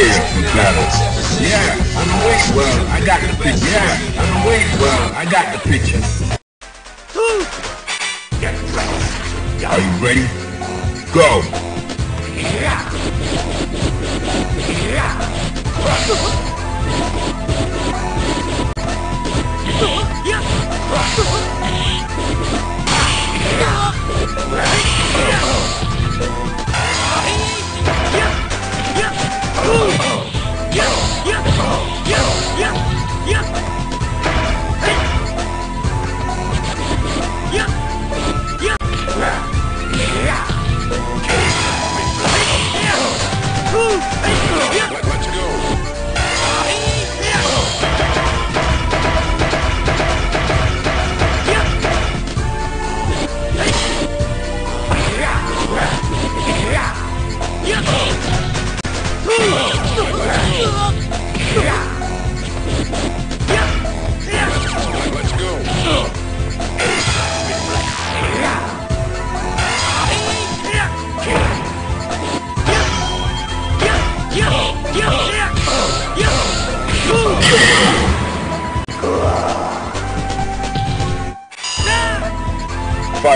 Yeah, the way. Well, I got the picture. Yeah, the way. Well, I got the picture. Are you ready? Go! Let's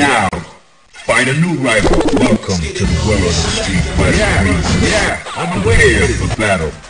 Now, find a new rival. Welcome to the world of Street Fighter. Yeah, yeah, on the way. Prepare for battle.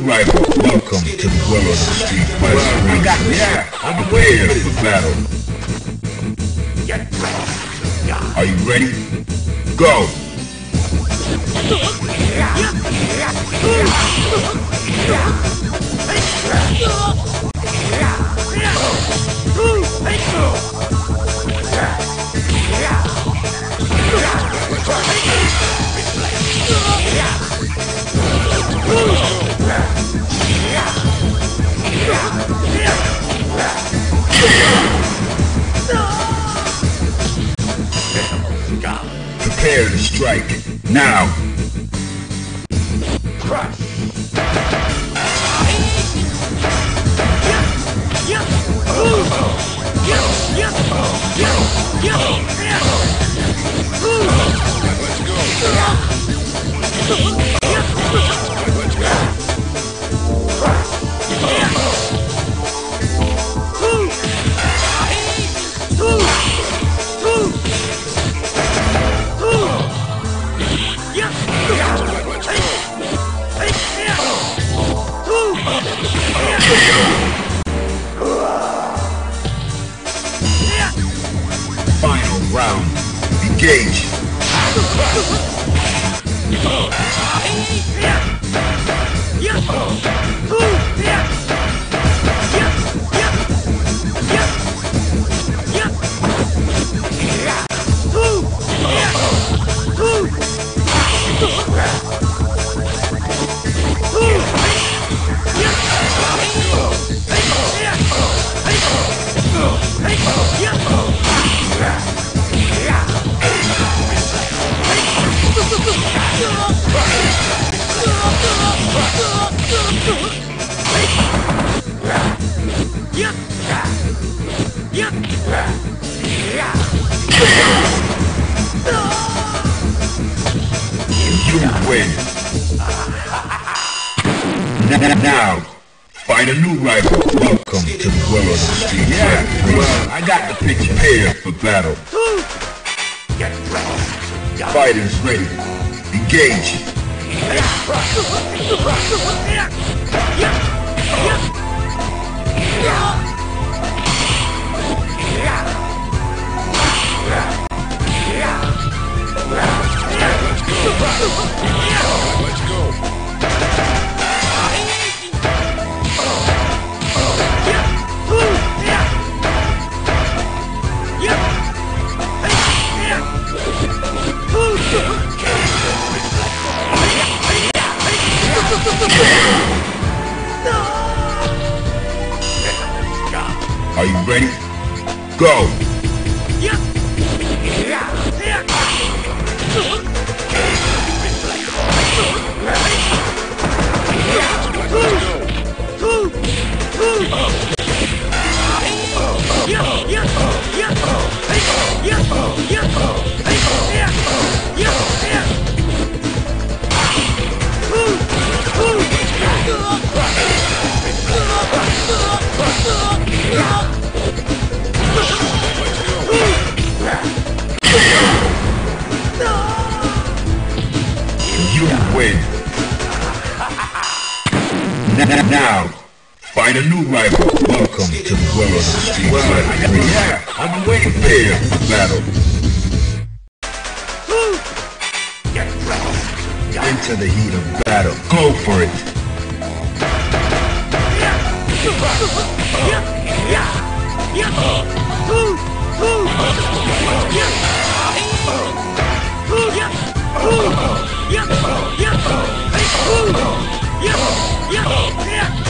Rival. Welcome to the world of the street fighter. Well, I got. Yeah, I'm prepared for battle. Are you ready? Go! Prepare Let's go. Oh, hey, hey. Now, find a new rival. Welcome to the world of the street Yeah, well, I got the picture. Prepare for battle. Get ready. Fighters ready. Engage. Welcome to the Well. Yeah, I'm waiting. For battle. Into the heat of battle. Go for it. Let's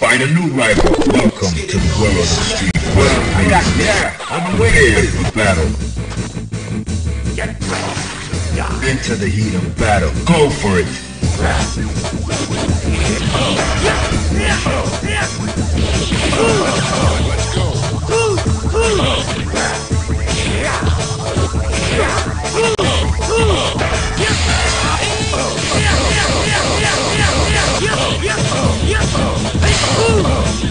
Find a new rival. Welcome to the world of the street Well, I got yeah. I'm. Prepare for battle. Into the heat of battle. Go for it. Let's go. Let's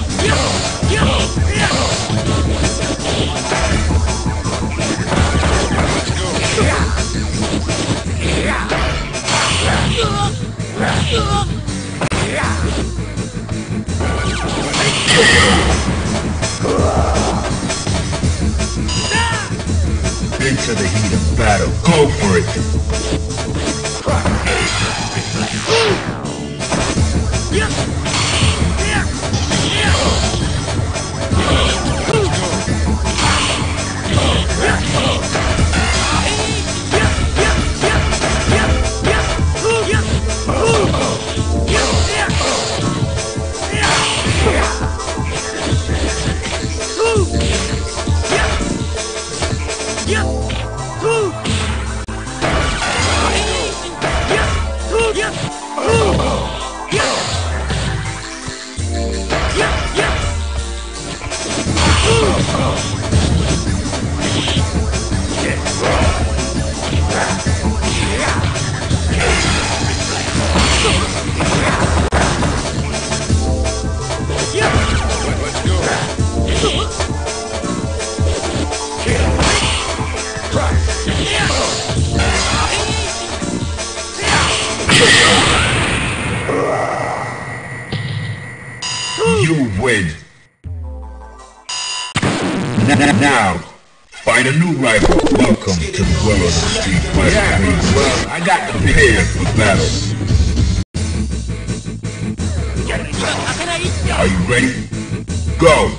got the Prepare for battle. Are you ready? Go!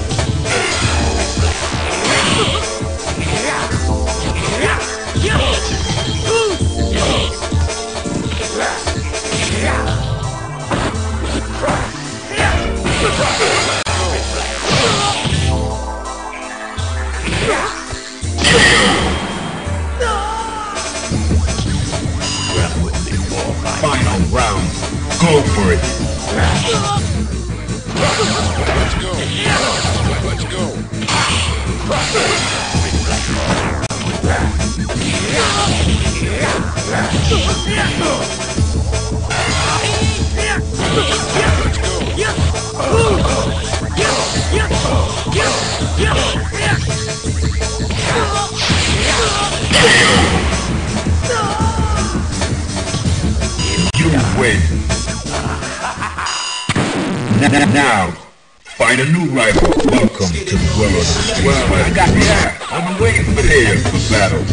Rival. Welcome to the world of street Well, I got yeah. I'm waiting for Prepare this. for battle.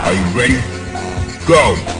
Are you ready? Go.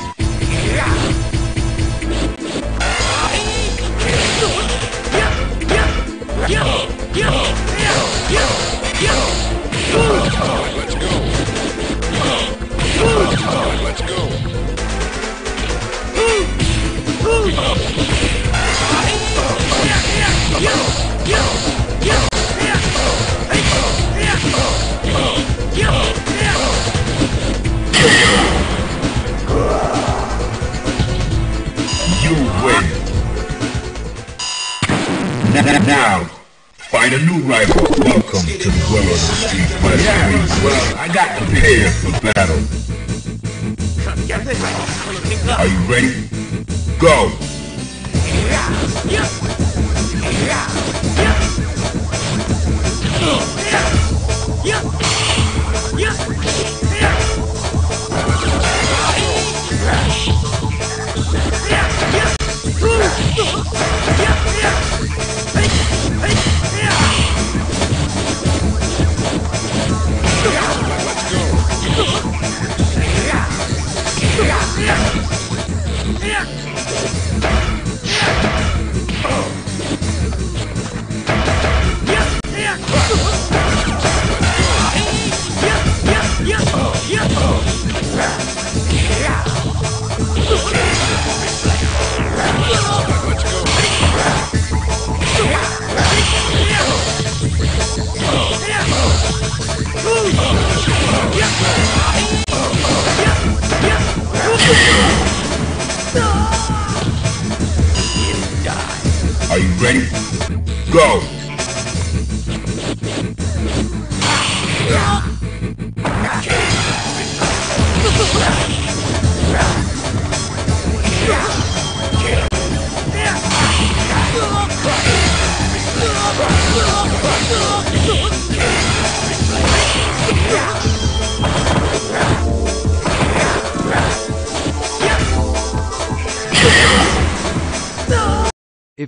got prepared for battle. Are you ready? Go. Go.